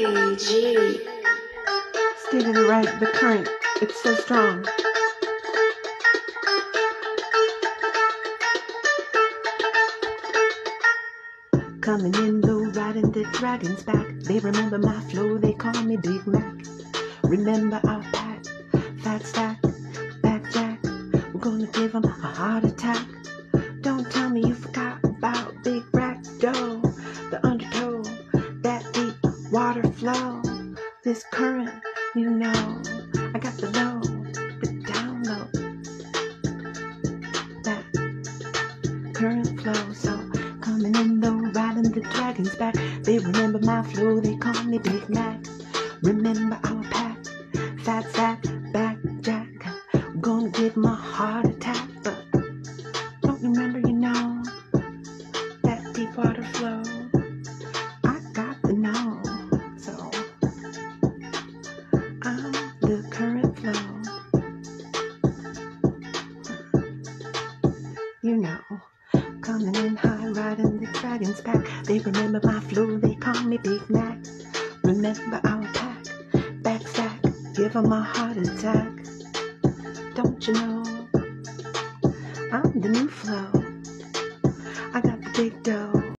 G. to the right, the current, it's so strong. Coming in low, riding the dragon's back. They remember my flow, they call me Big Mac. Remember our pack, fat stack, back jack. We're gonna give give 'em a heart attack. Don't tell me you forgot flow. This current, you know, I got the low, the down low. That current flow, so coming in low, riding the dragon's back. They remember my flow, they call me Big Mac. Remember our pack, fat sack, back jack. Gonna give my heart attack, but don't remember, you know, that deep water flow? You know, coming in high, riding the dragon's back. They remember my flow, they call me Big Mac. Remember our pack, back sack, give 'em a heart attack. Don't you know, I'm the new flow.